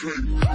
Okay.